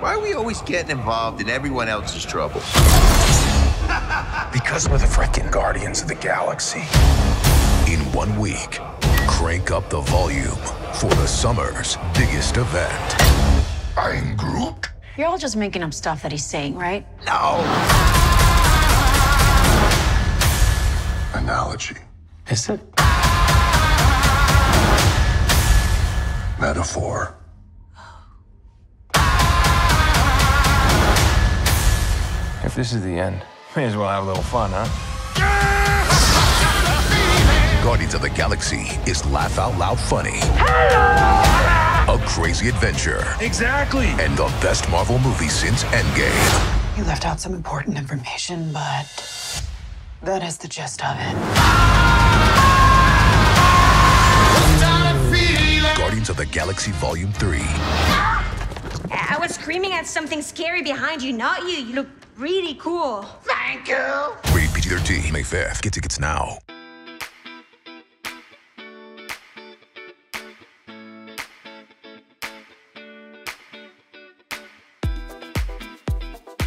Why are we always getting involved in everyone else's trouble? Because we're the freaking Guardians of the Galaxy. In one week, crank up the volume for the summer's biggest event. I'm Groot. You're all just making up stuff that he's saying, right? No. Analogy. Is it? Metaphor. If this is the end, may as well have a little fun, huh? Guardians of the Galaxy is laugh out loud funny. A crazy adventure. Exactly. And the best Marvel movie since Endgame. You left out some important information, but that is the gist of it. Guardians of the Galaxy Volume 3. I was screaming at something scary behind you, not you. You look really cool. Thank you. Rated PG 13, May 5th. Get tickets now.